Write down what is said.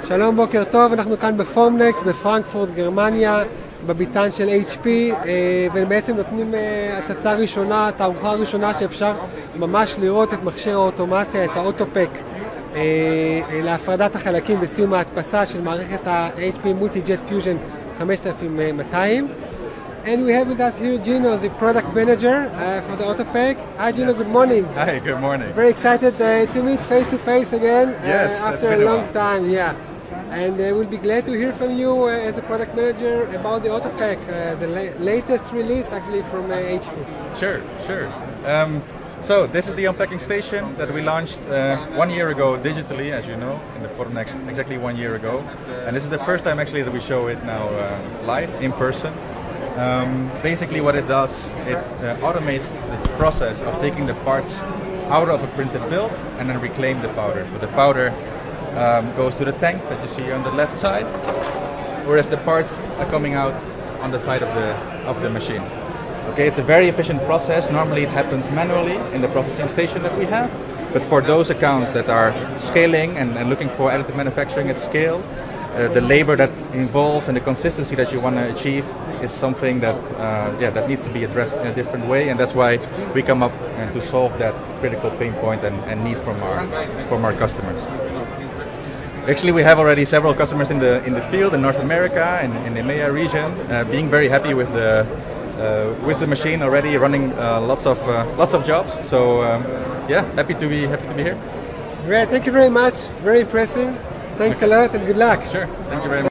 שלום, בוקר טוב, אנחנו כאן בפורמנקס בפרנקפורט, גרמניה, בביתן של HP, ובעצם נותנים הצצה ראשונה, תערוכה ראשונה שאפשר ממש לראות את מכשיר האוטומציה, את האוטופק, להפרדת החלקים בסיום ההדפסה של מערכת ה-HP Multi-Jet Fusion 5200. And we have with us here Gino, the product manager uh, for the Autopack. Hi Gino, Yes. good morning. Hi, good morning. Very excited uh, to meet face to face again uh, Yes, it's after a been a long time. Yeah, and uh, we'll be glad to hear from you uh, as a product manager about the Autopack, uh, the la- latest release actually from uh, HP. Sure, sure. Um, so this is the unpacking station that we launched uh, one year ago digitally, as you know, in the Formnext exactly one year ago, and this is the first time actually that we show it now uh, live in person. Um, basically, what it does, it uh, automates the process of taking the parts out of a printed build and then reclaim the powder. So the powder um, goes to the tank that you see on the left side, whereas the parts are coming out on the side of the of the machine. Okay, it's a very efficient process. Normally, it happens manually in the processing station that we have, but for those accounts that are scaling and, and looking for additive manufacturing at scale, uh, the labor that involves and the consistency that you want to achieve is something that uh, yeah that needs to be addressed in a different way, and that's why we come up and to solve that critical pain point and, and need from our from our customers. Actually, we have already several customers in the in the field in North America and in the EMEA region, uh, being very happy with the uh, with the machine already running uh, lots of uh, lots of jobs. So um, yeah, happy to be happy to be here. Great, thank you very much. Very impressive. Thanks a lot and good luck. Sure, thank you very much.